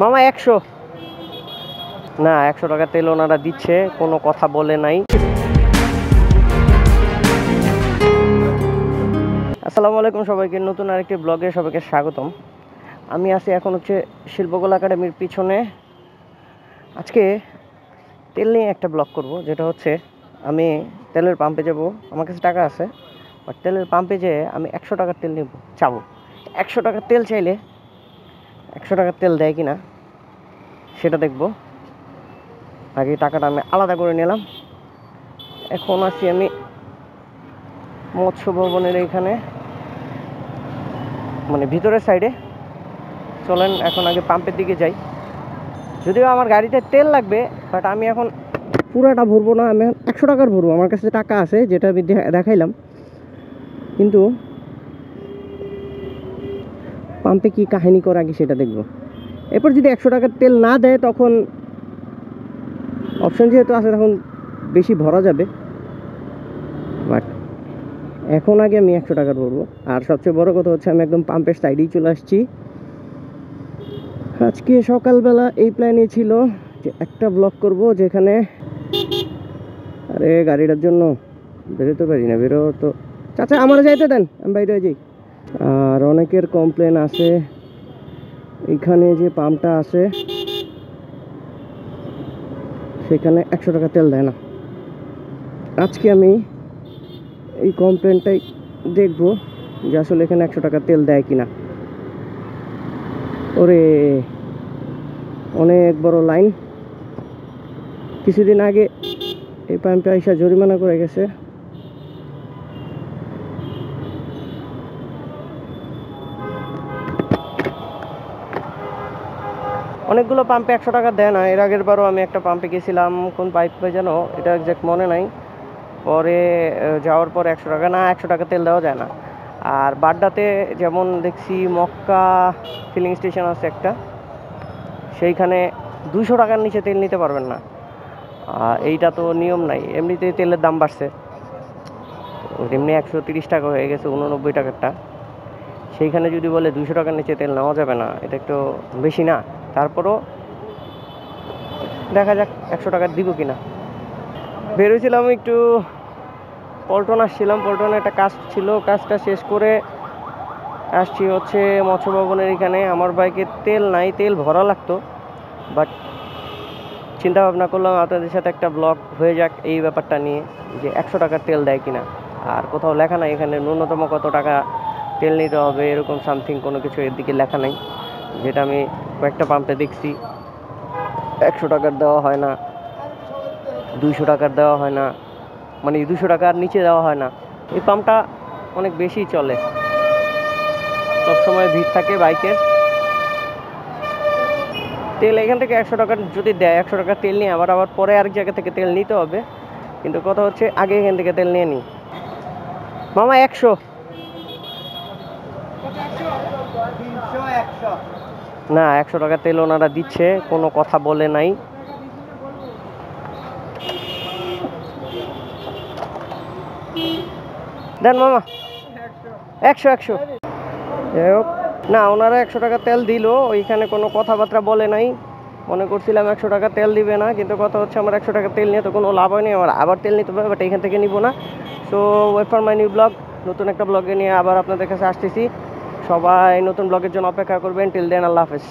মামা, একশো। না, একশো টাকা তেল ওনারা দিচ্ছে, কোনো কথা বলে নাই। আসসালামু আলাইকুম সবাইকে, নতুন আরেকটি ব্লগে সবাইকে স্বাগতম। আমি আছি এখন হচ্ছে শিল্পকলা একাডেমির পিছনে। আজকে তেল নিয়ে একটা ব্লগ করব, যেটা হচ্ছে আমি তেলের পাম্পে যাব, আমার কাছে টাকা আছে বাট তেলের পাম্পে যেয়ে আমি একশো টাকার তেল নিব, চাবো। একশো টাকার তেল চাইলে একশো টাকার তেল দেয় কি না সেটা দেখব। আগে টাকাটা আমি আলাদা করে নিলাম। এখন আছি আমি মৎস্য ভবনের এইখানে মানে ভিতরের সাইডে। চলেন এখন আগে পাম্পের দিকে যাই। যদিও আমার গাড়িতে তেল লাগবে বাট আমি এখন পুরাটা ভরবো না, আমি একশো টাকার ভরবো। আমার কাছে টাকা আছে, যেটা আমি দেখাইলাম। কিন্তু পাম্পে কি কাহিনী করা আগে সেটা দেখব। এরপর যদি একশো টাকার তেল না দেয় তখন অপশন যেহেতু আছে তখন বেশি ভরা যাবে। বাট এখন আগে আমি একশো টাকার ভরবো আর সবচেয়ে বড় কথা হচ্ছে আমি একদম পাম্পের সাইডেই চলে আসছি। আজকে সকালবেলা এই প্ল্যানে ছিল যে একটা ব্লগ করব যেখানে আরে গাড়িটার জন্য বেরোতে পারি না বেরো তো চাচা, আমার যাইতে দেন, আমি বাইরে যাই। আর অনেকের কমপ্লেন আছে। এইখানে যে পাম্পটা আছে, সেখানে একশো টাকা তেল দেয় না। আজকে আমি এই কমপ্লেনটাই দেখব যে আসলে এখানে একশো টাকা তেল দেয় কিনা। ওরে, অনেক বড় লাইন কিছুদিন আগে এই পাম্পে আইসা জরিমানা করে গেছে। অনেকগুলো পাম্পে একশো টাকা দেয় না। এর আগের বারও আমি একটা পাম্পে গেছিলাম, কোন পাইপে যেন, এটা একজ্যাক্ট মনে নাই। পরে যাওয়ার পর একশো টাকা, না, একশো টাকা তেল দেওয়া যায় না। আর বাড্ডাতে যেমন দেখছি মক্কা ফিলিং স্টেশন আছে একটা, সেইখানে দুশো টাকার নিচে তেল নিতে পারবেন না। এইটা তো নিয়ম নাই, এমনিতেই তেলের দাম বাড়ছে। এমনি একশো তিরিশ টাকা হয়ে গেছে, উননব্বই টাকারটা। সেইখানে যদি বলে দুশো টাকার নিচে তেল নেওয়া যাবে না, এটা একটু বেশি না। তারপরও দেখা যাক একশো টাকার দিব কিনা। বেরোছিলাম একটু পল্টন আসছিলাম, পল্টনে একটা কাজ ছিল, কাজটা শেষ করে আসছি হচ্ছে মৎস্য ভবনের এখানে। আমার বাইকে তেল নাই, তেল ভরা লাগতো বাট চিন্তা ভাবনা করলাম আপনাদের সাথে একটা ব্লগ হয়ে যাক এই ব্যাপারটা নিয়ে, যে একশো টাকার তেল দেয় কিনা। আর কোথাও লেখা নাই, এখানে ন্যূনতম কত টাকা তেল নিতে হবে, এরকম সামথিং কোনো কিছু এর দিকে লেখা নাই, যেটা আমি কয়েকটা পাম্পে দেখছি। একশো টাকার দেওয়া হয় না, দুইশো টাকার দেওয়া হয় না মানে দুশো টাকার নিচে দেওয়া হয় না। এই পাম্পটা অনেক বেশি চলে। সবসময় ভিড় থাকে বাইকের তেল এখান থেকে একশো টাকার যদি দেয়, একশো টাকার তেল নিয়ে আবার আবার পরে আরেক জায়গা থেকে তেল নিতে হবে। কিন্তু কথা হচ্ছে আগে এখান থেকে তেল নিয়ে নিই মামা একশো। না, একশো টাকা তেল ওনারা দিচ্ছে, কোনো কথা বলে নাই। দেন মামা, একশো একশো। না, ওনারা একশো টাকা তেল দিল, ওইখানে কোনো কথাবার্তা বলে নাই। মনে করছিলাম একশো টাকা তেল দিবে না, কিন্তু কথা হচ্ছে আমার একশো টাকা তেল নিয়ে তো কোনো লাভ হয়নি, আমার আবার তেল নিতে হবে, বাট এখান থেকে নিব না। So wait for my new vlog নতুন একটা ব্লগে নিয়ে আবার আপনাদের কাছে আসতেছি। সবাই নতুন ব্লগের জন্য অপেক্ষা করবেন। টিল দেন আল্লাহ হাফেজ।